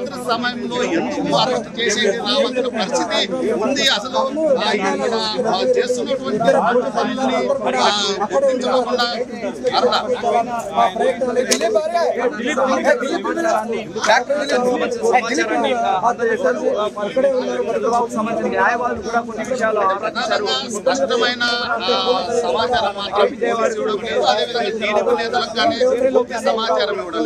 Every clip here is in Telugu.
రాత్రి సమయంలో ఎందుకు అరెస్ట్ చేసేది రావాల్సిన పరిస్థితి ఉంది? అసలు చేస్తున్నటువంటి పనులని గుర్తించకుండా కూడా స్పష్టమైన సమాచారం మాత్రం పోలీసులు అదేవిధంగా టీడీపీ నేతలకు కానీ సమాచారం ఇవ్వడం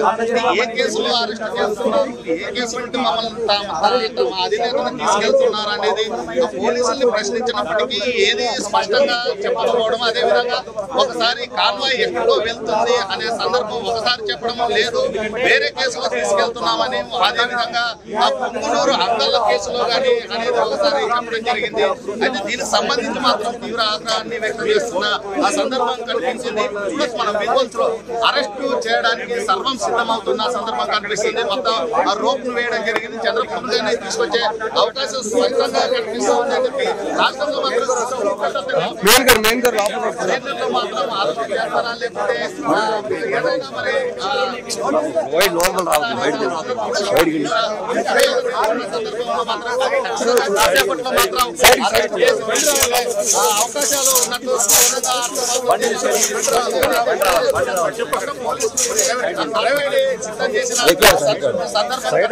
ఏ కేసులో అరెస్ట్ చేస్తున్నారు? ఏ కేసు మమ్మల్ని అధినేతను తీసుకెళ్తున్నారు అనేది ఆ పోలీసుల్ని ప్రశ్నించినప్పటికీ ఏది స్పష్టంగా చెప్పకపోవడం అదేవిధంగా ఒకసారి కాన్వాయ్ ఎక్కడో వెళ్తుంది అనే సందర్భం ఒకసారి చెప్పడం లేదు. వేరే కేసులో తీసుకెళ్తున్నామని అదేవిధంగా ఆ పొంగునూరు అంగళ్ళ కేసులో కానీ అనేది ఒకసారి చెప్పడం జరిగింది. అయితే దీనికి సంబంధించి మాత్రం తీవ్ర ఆగ్రహాన్ని వ్యక్తం చేస్తున్న ఆ సందర్భం కనిపించింది. ప్లస్ మన విజువల్స్లో అరెస్ట్ చేయడానికి సర్వం సిద్ధమవుతున్న సందర్భం కనిపిస్తుంది. మొత్తం ఆ రోప్ ను వేయడం జరిగింది చంద్రబాబు గారిని తీసుకొచ్చే అవకాశం స్వచ్ఛంగా కనిపిస్తుంది అని చెప్పి రాష్ట్రంలో మాత్రం మాత్రం చేస్తారా లేకపోతే ఏదైనా మరి అవకాశాలు సిద్ధం చేసిన సందర్భంగా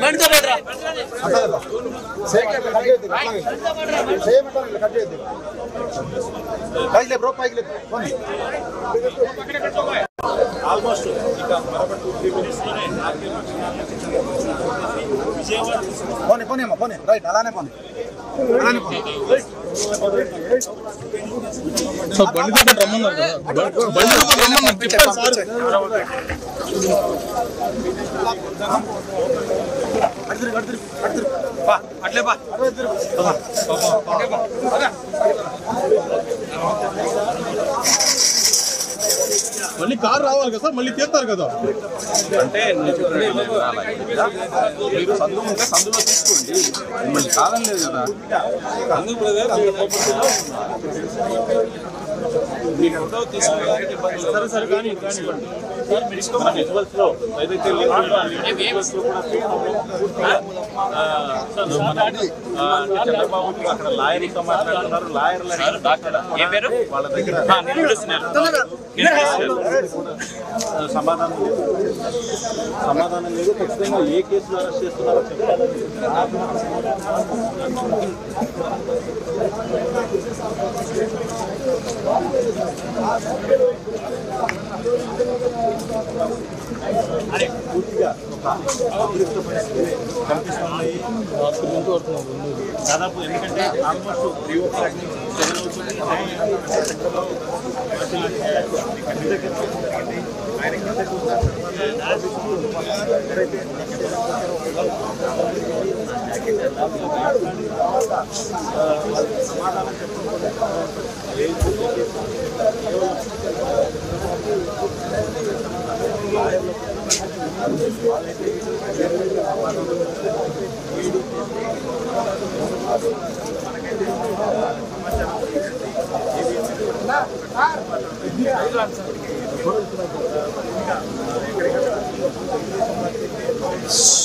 నాయుడు గారి పరామర్శకు వెళ్ళే అవకాశం ఆల్మోస్ట్ ఇక మరొక టూ త్రీ మినిట్స్లోనే విజయవాడ పోనీ పోనీ అమ్మా పోనీ. రైట్ అలానే పోనీ. అలానే పోనీ. సార్ బండి దగ్గర రమ్మన్నారు కదా? బండి బండి దగ్గర రమ్మన్నారు చెప్పారు సార్ అట్లే బా. మళ్ళీ కారు రావాలి కదా సార్ మళ్ళీ తీస్తారు కదా అంటే నేను చెప్పేది ఏంటంటే అలాగే. మీరు సందు ఉంటే సందులో తీసుకోండి మిమ్మల్ని కాలం లేదు కదా అందుకు మీ ఫోటో తీసుకోవడానికి ఇబ్బంది సరే సరే కానీ ఏదైతే కూడా చంద్రబాబు అక్కడ మాట్లాడుతున్నారు లాయర్లు వాళ్ళ దగ్గర సమాధానం లేదు సమాధానం లేదు ఖచ్చితంగా ఏ కేసు అరెస్ట్ చేస్తున్నారో చెప్పాలని కనిపిస్తున్నాయి దాదాపు ఎందుకంటే ఆల్మోస్ట్ త్రీ ఓ క్లాక్ నుంచి సెవెన్ అవుతుంది చంద్రబాబు అసలు ఇంటి దగ్గర జరిగింది. ఆయన కిందకు ఎవరైతే సమాధానం చెప్పకుండా ఎస్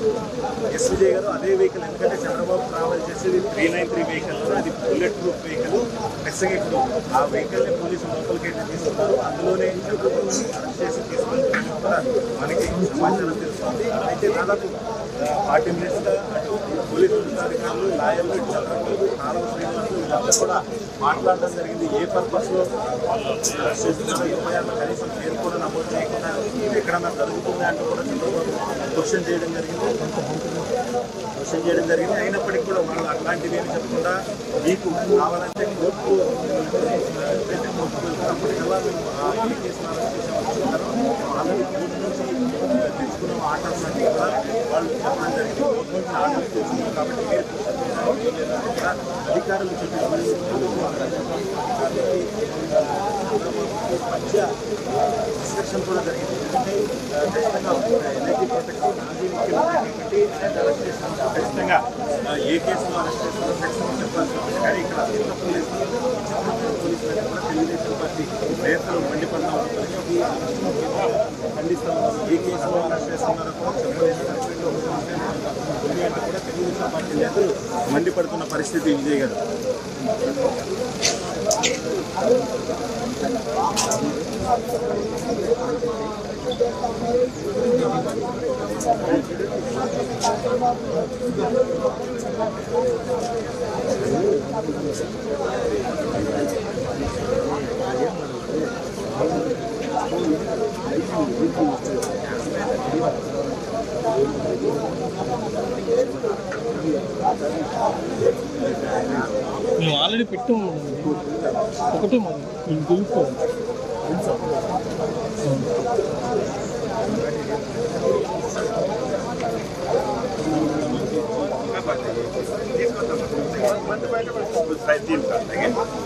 విజయ్ గారు అదే వెహికల్ ఎందుకంటే చంద్రబాబు ట్రావెల్ చేసేది త్రీ నైన్ త్రీ వెహికల్ అది బుల్లెట్ ప్రూఫ్ వెహికల్ ఖచ్చితంగా ఇప్పుడు ఆ వెహికల్ని పోలీసులు లోపలికి అయితే తీసుకున్నారు. అందులోనే అరెస్ట్ చేసి తీసుకుంటున్నారు కూడా మనకి సమాచారం తెలుస్తుంది. అయితే దాదాపు ఫార్టీ మినిట్స్గా అటు పోలీసు ఉన్నతాధికారులు లాయర్లు చంద్రబాబు కాలువ శ్రీనివాసులు వీళ్ళంతా కూడా మాట్లాడడం జరిగింది. ఏ పర్పస్లో చేస్తున్నారో. ఎఫ్ఐఆర్లో కనీసం పేరు కూడా నమోదు చేయకుండా ఎక్కడన్నా జరుగుతుంది అంటూ కూడా చంద్రబాబు క్వశ్చన్ చేయడం జరిగింది. క్వశ్చన్ చేయడం జరిగింది. అయినప్పటికీ కూడా వాళ్ళు అట్లాంటివి ఏమి చెప్పకుండా మీకు కావాలంటే కోర్టు ఎప్పుడైతే కోర్టుకు వెళ్తారో. అప్పటికల్లా మేము ఆల్రెడీ కోర్టు నుంచి తెచ్చుకున్న ఆర్డర్స్ అన్ని కూడా వాళ్ళు చెప్పడం జరిగింది. కోర్టు నుంచి ఆర్డర్స్ తెచ్చుకున్నాం కాబట్టి మీరు అధికారులు చెప్పిన మధ్య డిస్కషన్ కూడా జరిగింది. ఎందుకంటే ఖచ్చితంగా ఖచ్చితంగా ఏ కేసులో అరెస్ట్ చేస్తారో ఖచ్చితంగా చెప్పాల్సి ఉంటుంది కానీ ఇక్కడ చిన్న పోలీసులు చిన్న పోలీసులు కూడా తెలుగుదేశం పార్టీ నేతలు మండిపడడం అవుతుంది ఖండిస్తాం. ఏ కేసులో అరెస్ట్ చేస్తున్నారో కూడా చెప్పలేదు కూడా తెలుగుదేశం పార్టీ నేతలు మండిపడుతున్న పరిస్థితి విజయ్ గారు Thank you. నువ్వు ఆల్రెడీ పెట్టు ఒకటే मंद बैठे बस साइड तीन कर देंगे